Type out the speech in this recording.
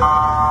Ah.